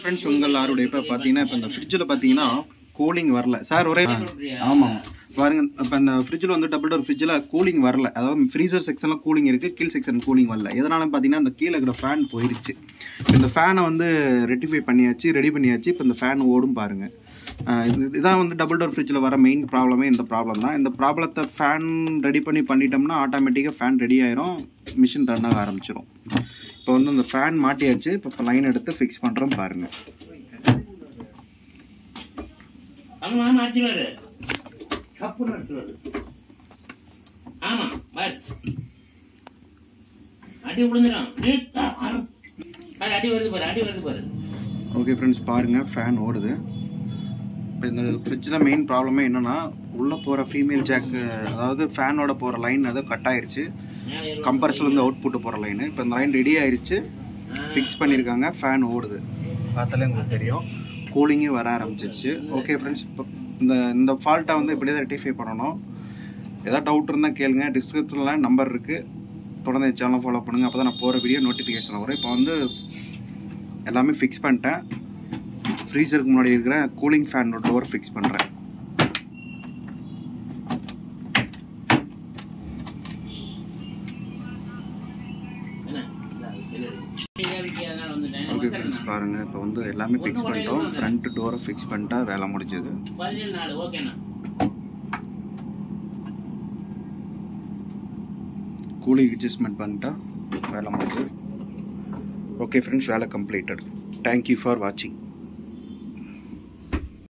Friends உங்கள் யாருடைய இப்போ பார்த்தீங்கன்னா இப்போ இந்த ஃப்ரிட்ஜில் பார்த்தீங்கன்னா கூலிங் வரல. சார் ஒரே ஆமாம் பாருங்க இப்போ இந்த ஃப்ரிட்ஜில் வந்து டபுள் டோர் ஃப்ரிட்ஜில் கூலிங் வரல. அதாவது ஃப்ரீசர் செக்ஷனில் கூலிங் இருக்குது கீழ் செக்ஷன் கூலிங் வரல. எதனால பார்த்தீங்கன்னா அந்த கீழே இருக்கிற ஃபேன் போயிருச்சு. இந்த ஃபேனை வந்து ரெட்டிஃபை பண்ணியாச்சு ரெடி பண்ணியாச்சு. இப்போ இந்த ஃபேன் ஓடும் பாருங்க. ஆஹ் இது இதான் வந்து டபுள் டோர் ஃப்ரிட்ஜில் வர மெயின் ப்ராப்ளமே இந்த ப்ராப்ளம் தான். இந்த ப்ராப்ளத்தை ஃபேன் ரெடி பண்ணி பண்ணிட்டோம்னா ஆட்டோமேட்டிக்காக ஃபேன் ரெடி ஆயிரும். மிஷின் ரன் ஆக ஆரம்பிச்சிடும் இப்போ வந்து இந்த ஃபேன் மாட்டியாச்சு. இப்போ லைன் எடுத்து ஃபிக்ஸ் பண்ணுறோம் பாருங்கள் ஓகே ஃப்ரெண்ட்ஸ் பாருங்கள் ஃபேன் ஓடுது. இப்போ இந்த ஃப்ரிட்ஜில் மெயின் ப்ராப்ளமே என்னென்னா உள்ளே போகிற ஃபீமேல் ஜாக்கு அதாவது ஃபேனோட போகிற லைன் அது கட் ஆயிடுச்சு கம்பர்ஸ்லேருந்து அவுட் புட்டு போகிற லைனு இப்போ இந்த லைன் ரெடி ஆயிடுச்சு ஃபிக்ஸ் பண்ணியிருக்காங்க ஃபேன் ஓடுது. பார்த்தாலே உங்களுக்கு தெரியும். கூலிங்கே வர ஆரம்பிச்சிச்சு ஓகே ஃப்ரெண்ட்ஸ் இப்போ இந்த இந்த ஃபால்ட்டை வந்து இப்படியே தான் ரெட்டிஃபை பண்ணணும். ஏதாவது டவுட் இருந்தால் கேளுங்க. டிஸ்கிரிப்ஷனில் நம்பர் இருக்குது தொடர்ந்து சேனலை ஃபாலோ பண்ணுங்கள் அப்போ தான் நான் போகிற வீடியோ நோட்டிஃபிகேஷன் வரும். இப்போ வந்து எல்லாமே ஃபிக்ஸ் பண்ணிட்டேன். ஃப்ரீசருக்கு முன்னாடி இருக்கிற கூலிங் ஃபேன் டோர் ஃபிக்ஸ் பண்ணுறேன் ஓகே ஃப்ரெண்ட்ஸ் பாருங்கள் இப்போ வந்து எல்லாமே ஃபிக்ஸ் பண்ணிட்டோம். ஃப்ரண்ட் டோரை ஃபிக்ஸ் பண்ணிட்டா வேலை முடிஞ்சது. கூலிங் அட்ஜஸ்ட்மெண்ட் பண்ணிட்டா வேலை முடிஞ்சது. ஓகே ஃப்ரெண்ட்ஸ் வேலை கம்ப்ளீட்டட் தேங்க்யூ ஃபார் வாட்சிங்